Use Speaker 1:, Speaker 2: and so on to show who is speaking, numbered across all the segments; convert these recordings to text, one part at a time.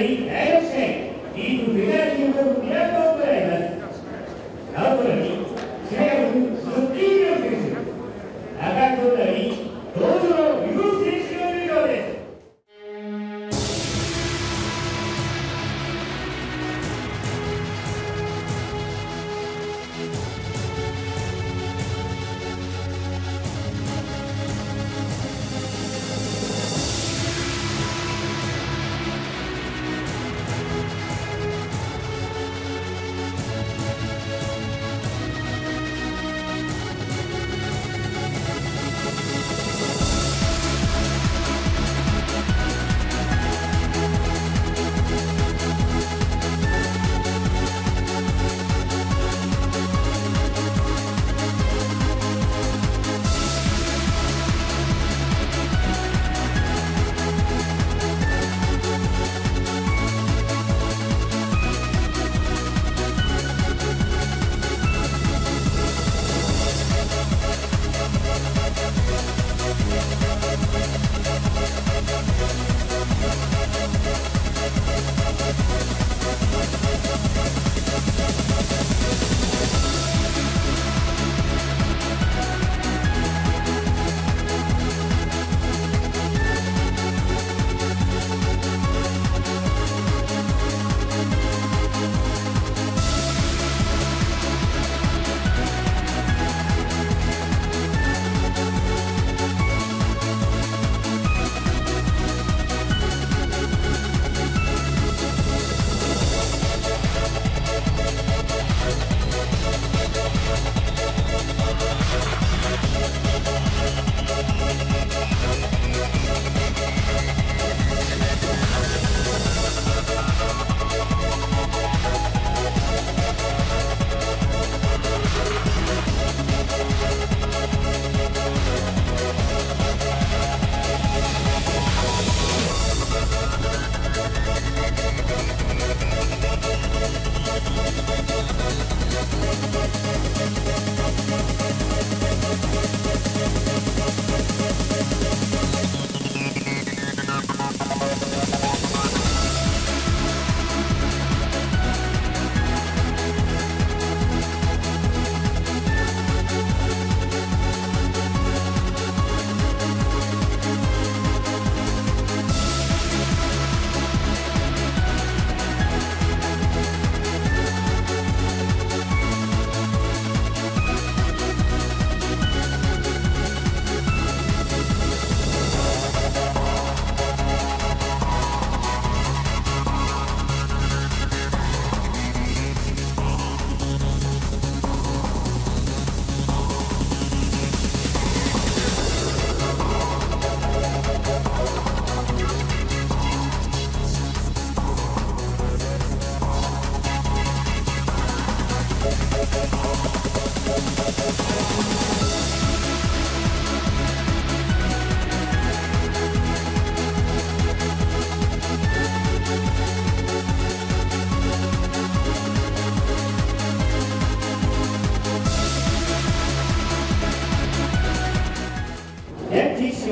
Speaker 1: ready?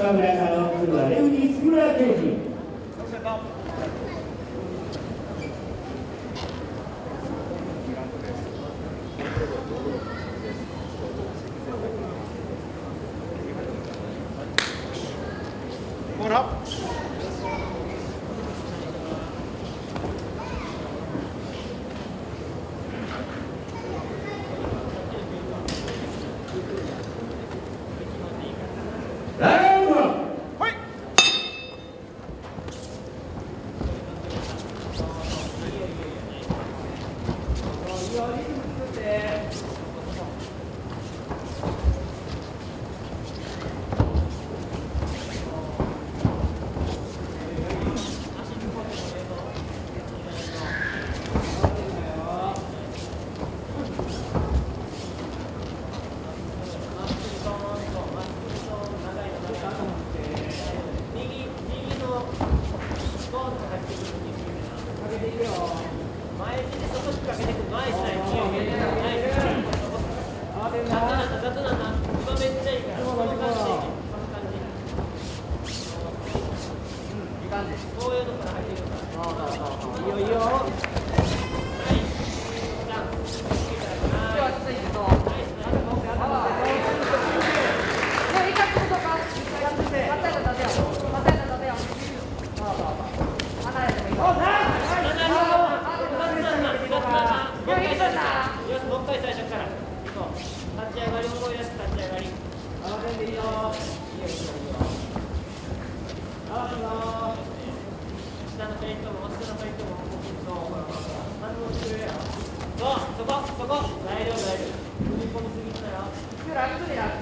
Speaker 1: 中村さんをすはレフリー杉村刑事。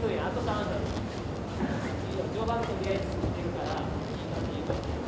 Speaker 2: 分や
Speaker 1: あと3分。
Speaker 3: 序
Speaker 1: 盤と
Speaker 3: り
Speaker 1: あえず進ん
Speaker 3: で
Speaker 1: るから、
Speaker 2: いい
Speaker 1: 感じ。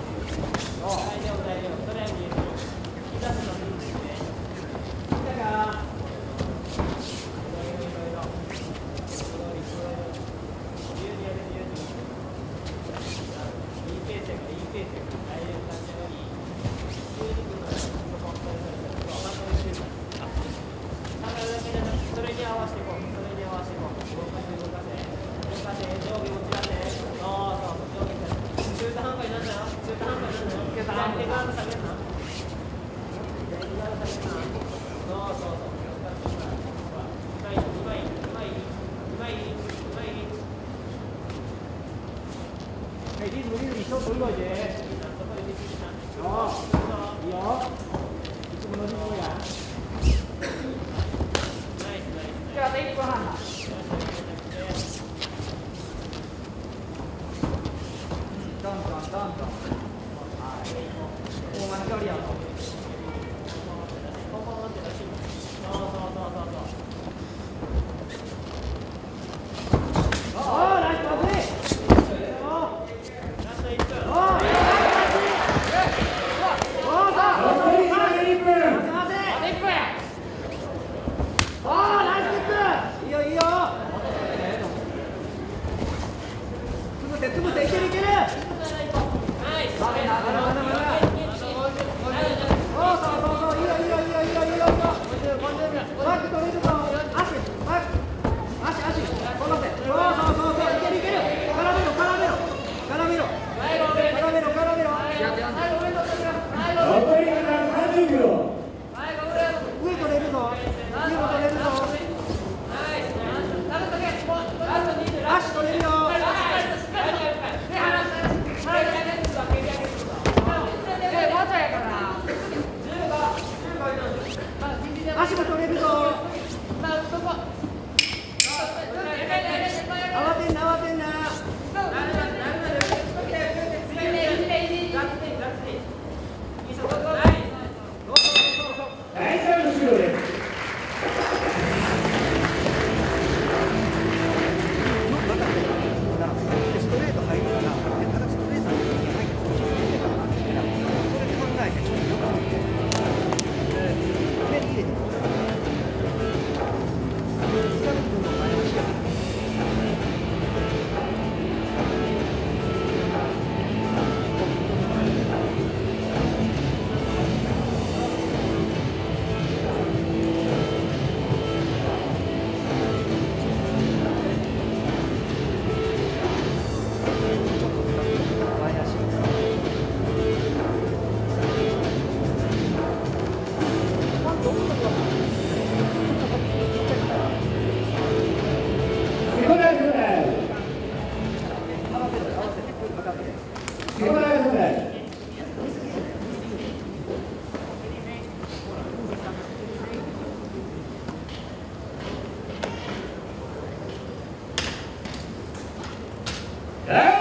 Speaker 1: Yeah.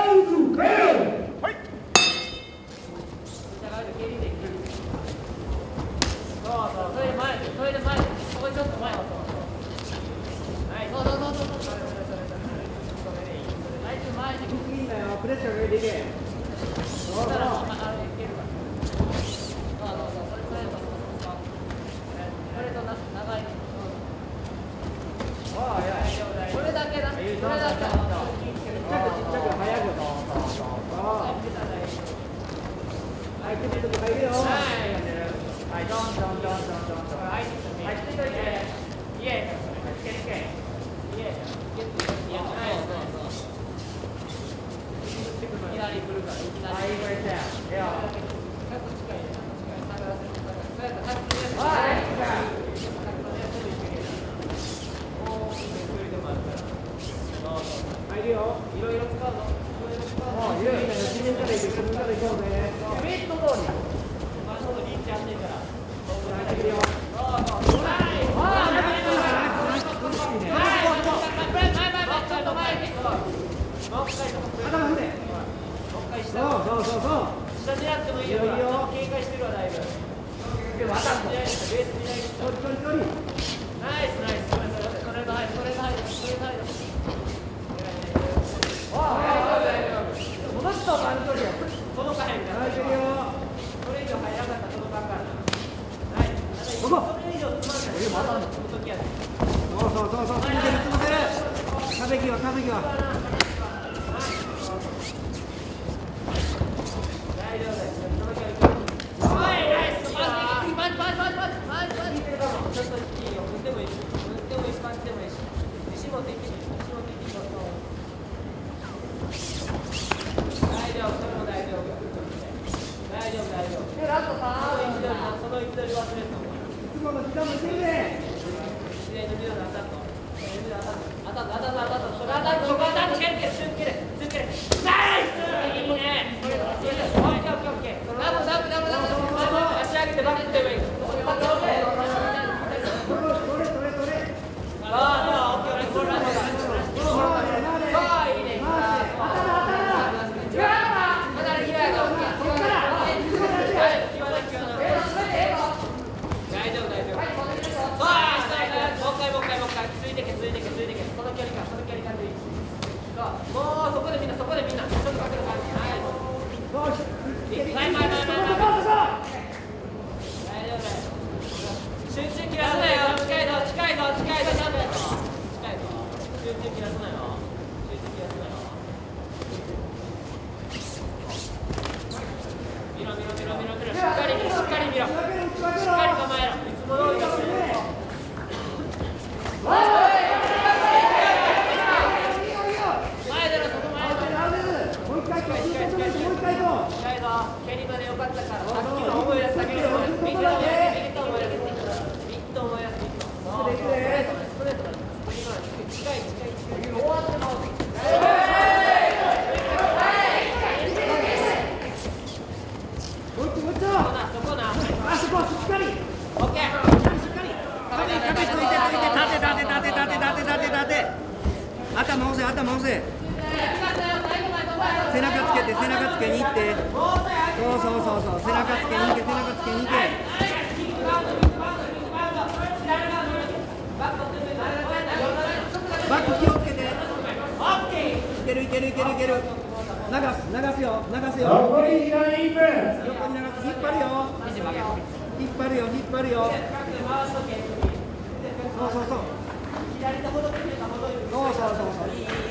Speaker 2: ナイスナイスそれそれそれが入るそれが入るそれが入る
Speaker 1: 戻ったお前の距離よ
Speaker 2: 届かへんからそれ以上入らなかったら届かんからはい
Speaker 1: ここ
Speaker 2: それ以上つまんないまだその時やね
Speaker 1: そうそうそうそう。潰せる潰せる食べきよ食べきよ
Speaker 2: 大丈夫ですその距離おいナイスパンパンパンパンパンパンパンちょっといいよ振ってもいいし振ってもいいしパンってもいいしいって自信持っていってそうそう大丈夫それも大丈夫大丈夫。大丈夫でラストさその位置取り忘れんの
Speaker 1: いいね
Speaker 2: 試合のミドル当たった当たった当たった当たったそれ当たったそこ当たった蹴る蹴る蹴る蹴る蹴るナイスいいねこれ上げてバックでもいいオッケーオッケーオッケー
Speaker 1: どれどれどれどれ
Speaker 2: ああ、オッケー、これラストだ。さあ、いいね。さあ、そう。やだ。まだ嫌いだ。オッケー。はい、際立つ際立つ大丈夫、大丈夫。さあ、さあ、もう一回、もう一回、もう一回。ついてけ、ついてけ、ついてけ。その距離感、その距離感でいい。さあ、もうそこでみんな、そこでみんな。ちょっとかける感じ。ナイス。前前前前前。大丈夫だよ。集中切らすなよ。近いぞ、近いぞ、近いぞ、ちゃんとやぞ。近いぞ。集中切らすなよ。集中切らすなよ。見ろ見ろ見ろ見ろ見ろ。しっかり見ろ、しっかり見ろ。しっかり構えろ。いつも通りだし。前出ろ、そこ前出ろ。
Speaker 1: もう一回行こうもう一回行こう
Speaker 2: 近いぞ。蹴りまで良かったから。さっきの思い出す、さっきの思い出す。ビッグと思い出す、ビッグと思い出す。ビッグと思い出す、ビッグと。そうそうストレートだ、ストレートだ。近い近い近い。終わってもう。
Speaker 1: もう一丁もう一丁
Speaker 2: そこな、そこな。
Speaker 1: あそこしっかり
Speaker 2: オッケー。
Speaker 1: 壁壁ついてついて立て立て立て立て立て立て立て頭押せ頭押せ。背中つけて背中つけに行って。そうそうそうそう。背中つけに行け背中つけに行け。バック気をつけて。いけるいけるいけるいける。流す流すよ。流すよ。横に流す。引っ張るよ。引っ張るよ引っ張るよ。そうそうそう。
Speaker 2: る。
Speaker 1: そう